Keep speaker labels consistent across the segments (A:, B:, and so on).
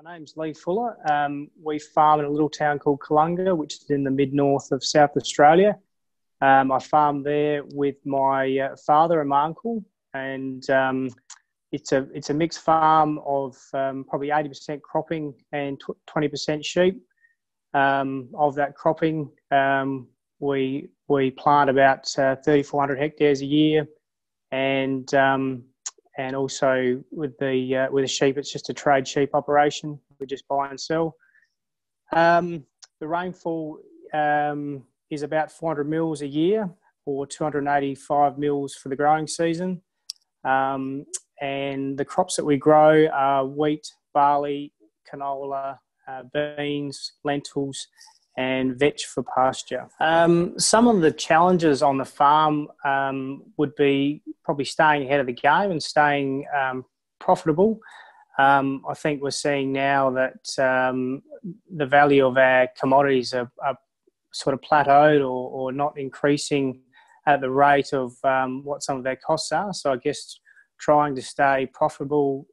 A: My name's Leigh Fuller. Um, we farm in a little town called Koolunga, which is in the mid north of South Australia. Um, I farm there with my uh, father and my uncle, and um, it's a it's a mixed farm of um, probably eighty percent cropping and twenty percent sheep. Um, of that cropping, um, we we plant about uh, thirty four hundred hectares a year, and and also with the uh, with the sheep, it's just a trade sheep operation. We just buy and sell. Um, the rainfall um, is about 400 mils a year, or 285 mils for the growing season. Um, and the crops that we grow are wheat, barley, canola, uh, beans, lentils, and vetch for pasture. Um, some of the challenges on the farm um, would be probably staying ahead of the game and staying um, profitable. Um, I think we're seeing now that um, the value of our commodities are, are sort of plateaued or, or, not increasing at the rate of um, what some of their costs are. So I guess trying to stay profitable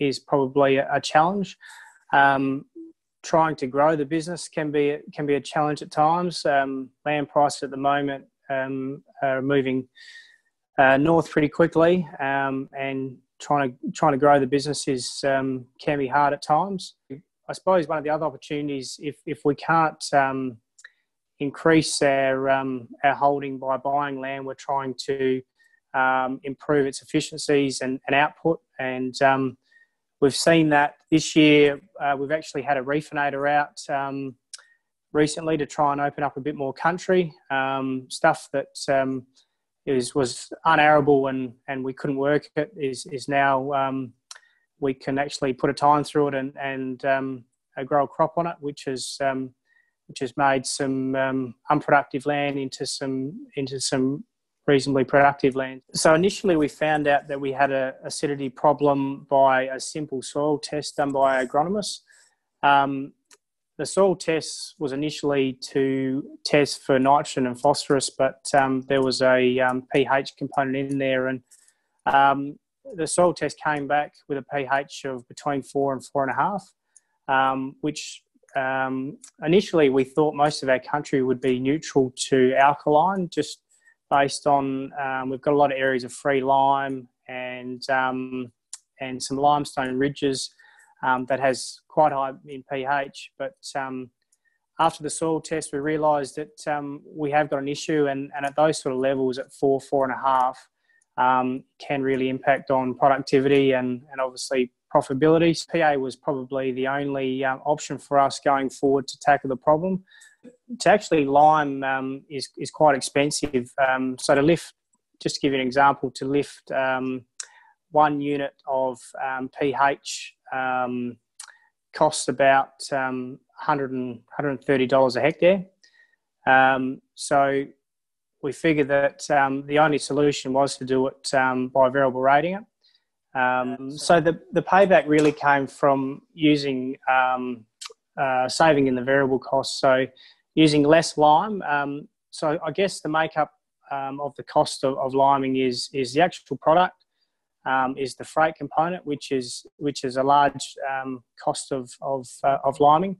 A: is probably a, a challenge. Um, trying to grow the business can be can be a challenge at times. Um, land prices at the moment um, are moving uh, north pretty quickly, um, and trying to trying to grow the business is um, can be hard at times. I suppose one of the other opportunities, if if we can't um, increase our um, our holding by buying land, we're trying to improve its efficiencies and, and output and We've seen that this year. Uh, we've actually had a refinator out um, recently to try and open up a bit more country um, stuff that um, is was unarable and and we couldn't work it is is now um, we can actually put a tyne through it and and um, grow a crop on it, which has um, which has made some unproductive land into some into some reasonably productive land. So initially we found out that we had a acidity problem by a simple soil test done by agronomists. Um, the soil test was initially to test for nitrogen and phosphorus, but um, there was a um, pH component in there, and um, the soil test came back with a pH of between four and four and a half, um, which um, initially we thought most of our country would be neutral to alkaline, just based on um, we've got a lot of areas of free lime and and some limestone ridges um, that has quite high in pH. But um, after the soil test, we realised that um, we have got an issue, and, and at those sort of levels, at four, four and a half, um, can really impact on productivity and, and obviously profitability. PA was probably the only option for us going forward to tackle the problem to actually lime um, is is quite expensive. Um, so to lift, just to give you an example, to lift um, one unit of pH um, costs about um, 100 and, $130 a hectare. Um, so we figured that the only solution was to do it by variable rating it. Um, so the, the payback really came from using um, uh, saving in the variable costs. So using less lime. Um, so I guess the makeup um, of the cost of, of, liming is is the actual product, um, is the freight component, which is which is a large um, cost of of, uh, of liming.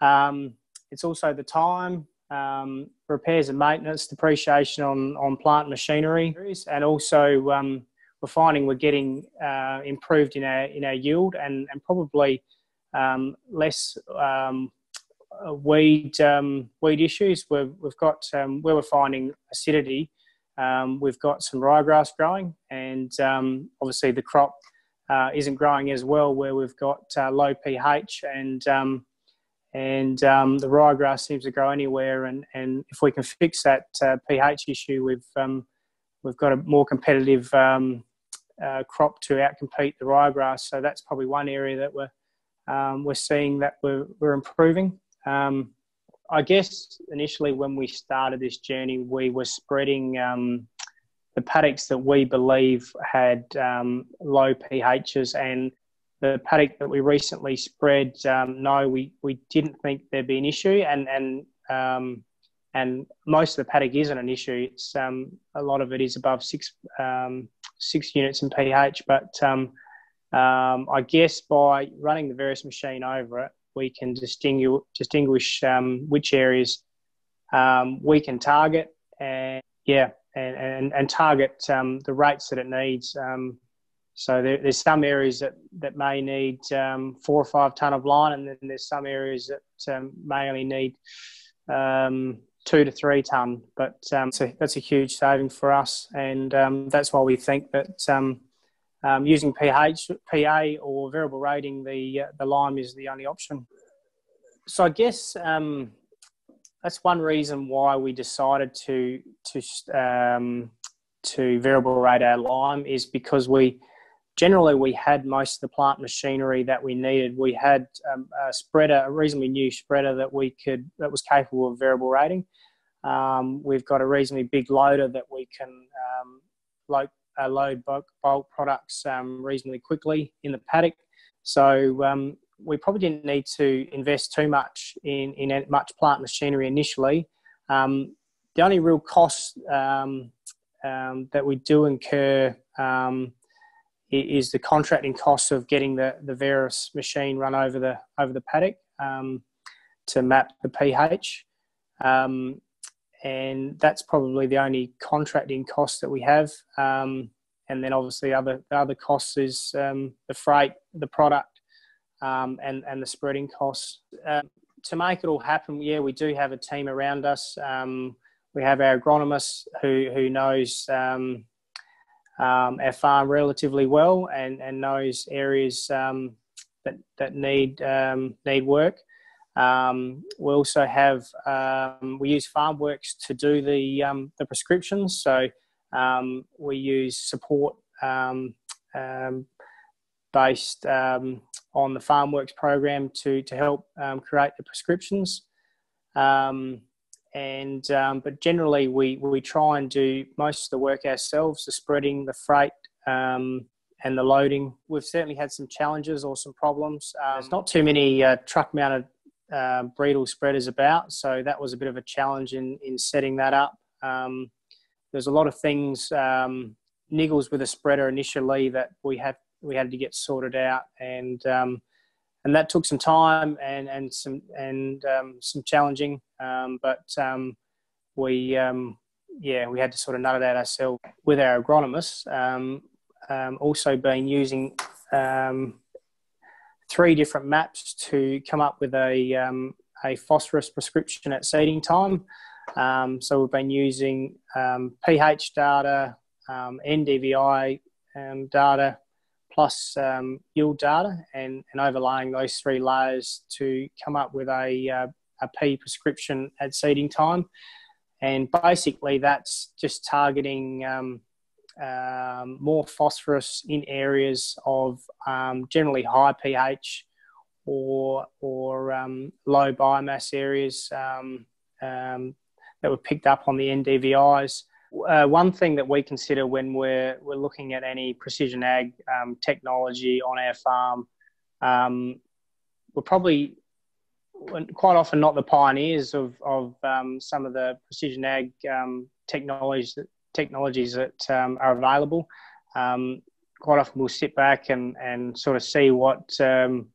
A: Um, it's also the time, um, repairs and maintenance, depreciation on on plant machinery, and also we're finding we're getting uh, improved in our in our yield and and probably um, less um, weed um, weed issues. We've, we've got um, where we're finding acidity. Um, we've got some ryegrass growing, and um, obviously the crop uh, isn't growing as well where we've got uh, low pH and um, and um, the ryegrass seems to grow anywhere. And, and if we can fix that uh, pH issue, we've we've got a more competitive uh, crop to outcompete the ryegrass. So that's probably one area that we're um, we're seeing that we're, we're improving. Um, I guess initially when we started this journey, we were spreading um, the paddocks that we believe had um, low pHs, and the paddock that we recently spread, um, no, we, we didn't think there'd be an issue, and and um, and most of the paddock isn't an issue. It's um, a lot of it is above six six units in pH, but um, I guess by running the Veris machine over it, we can distinguish, distinguish um, which areas um, we can target and yeah, and, and, and target um, the rates that it needs. Um, so there, there's some areas that, that may need um, four or five ton of lime, and then there's some areas that may only need two to three ton. But so that's a huge saving for us, and that's why we think that um, using pH, PA, or variable rating, the uh, the lime is the only option. So I guess um, that's one reason why we decided to to um, to variable rate our lime is because we generally we had most of the plant machinery that we needed. We had um, a spreader, a reasonably new spreader that we could that was capable of variable rating. Um, we've got a reasonably big loader that we can um, uh, load bulk, bulk products um, reasonably quickly in the paddock. So um, we probably didn't need to invest too much in, in much plant machinery initially. Um, the only real cost um, um, that we do incur um, is the contracting costs of getting the, the Veris machine run over the over the paddock to map the pH. Um, and that's probably the only contracting cost that we have. Um, and then obviously other other costs is um, the freight, the product, um, and and the spreading costs. Um, to make it all happen, yeah, we do have a team around us. Um, we have our agronomist who who knows um, our farm relatively well and and knows areas that that need need work. Um, we also have um, we use FarmWorks to do the um, the prescriptions. So um, we use support um, um, based on the FarmWorks program to to help create the prescriptions. and but generally we we try and do most of the work ourselves, the spreading, the freight, and the loading. We've certainly had some challenges or some problems. Um, There's not too many uh, truck mounted uh, Bredal spreaders about. So that was a bit of a challenge in, in setting that up. Um, there's a lot of things, um, niggles with a spreader initially that we had we had to get sorted out, and um, and that took some time and and some and um, some challenging. Um, but um, we yeah we had to sort of nut it out ourselves with our agronomists. also been using three different maps to come up with a, um, a phosphorus prescription at seeding time. Um, so we've been using um, pH data, um, NDVI um, data, plus um, yield data, and, and overlaying those three layers to come up with a, uh, a P prescription at seeding time. And basically, that's just targeting um, more phosphorus in areas of um, generally high pH or or um, low biomass areas um, um, that were picked up on the NDVIs. Uh, one thing that we consider when we're we're looking at any precision ag um, technology on our farm, we're probably quite often not the pioneers of of some of the precision ag technologies that technologies that um, are available. Um, quite often we'll sit back and, and sort of see what um,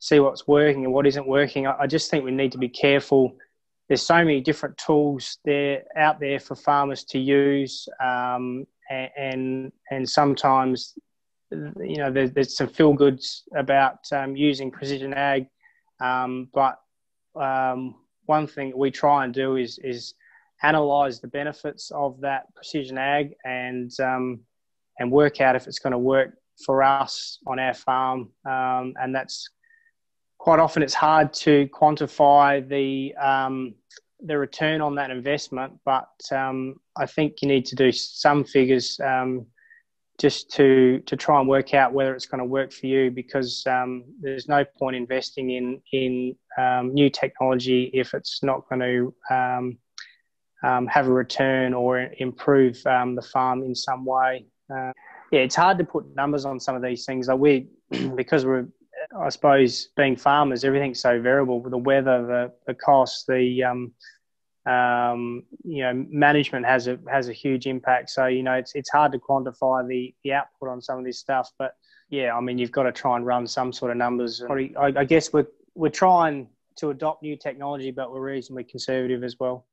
A: see what's working and what isn't working. I, I, just think we need to be careful. There's so many different tools there out there for farmers to use, um, and, and, and sometimes you know there's, there's some feel goods about um, using precision ag, but one thing we try and do is is analyze the benefits of that precision ag and um, and work out if it's going to work for us on our farm. Um, and that's quite often it's hard to quantify the um, the return on that investment. But um, I think you need to do some figures um, just to to try and work out whether it's going to work for you because um, there's no point investing in in new technology if it's not going to um, have a return or improve um, the farm in some way. Uh, yeah, it's hard to put numbers on some of these things. Like we, because we're, I suppose, being farmers, everything's so variable. With the weather, the the cost, the um, um, you know, management has a has a huge impact. So you know, it's it's hard to quantify the the output on some of this stuff. But yeah, I mean, you've got to try and run some sort of numbers. I, I guess we're we're trying to adopt new technology, but we're reasonably conservative as well.